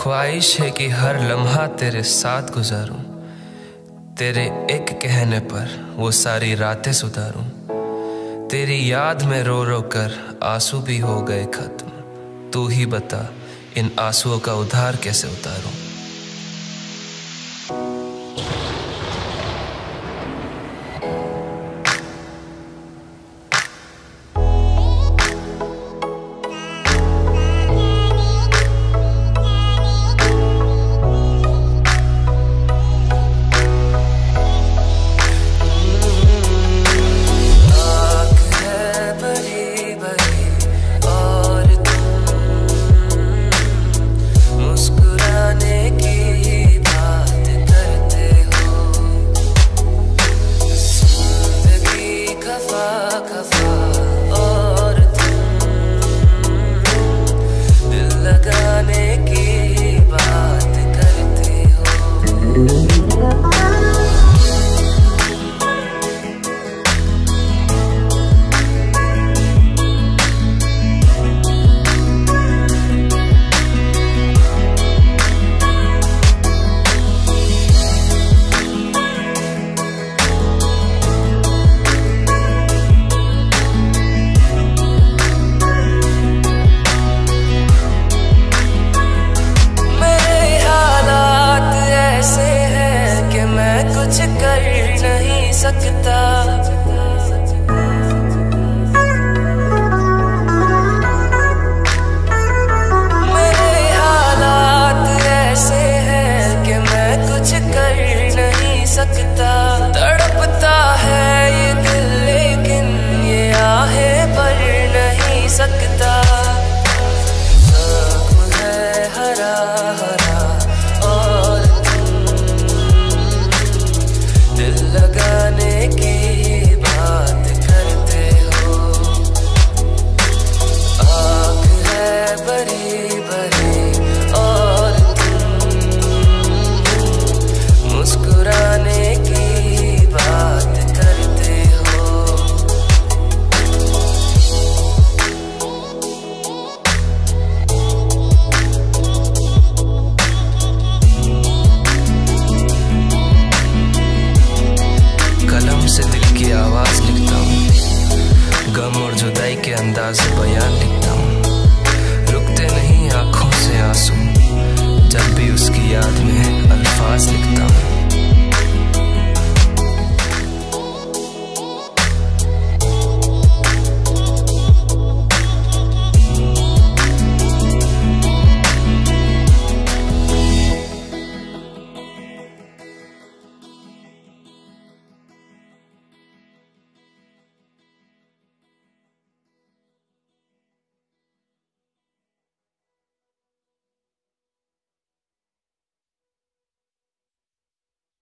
ख्वाहिश है कि हर लम्हा तेरे साथ गुजारूं। तेरे एक कहने पर वो सारी रातें सुधारूं। तेरी याद में रो रो कर आँसू भी हो गए खत्म। तू ही बता, इन आंसुओं का उधार कैसे उतारूं? सकता। मेरे हालात ऐसे मैं कुछ कर नहीं सकता। तड़पता है ये दिल, लेकिन ये आहे पर नहीं सकता। अंदाज बयान लिखता हूँ। रुकते नहीं आँखों से आँसू। जब भी उसकी याद में अल्फाज लिखता हूँ।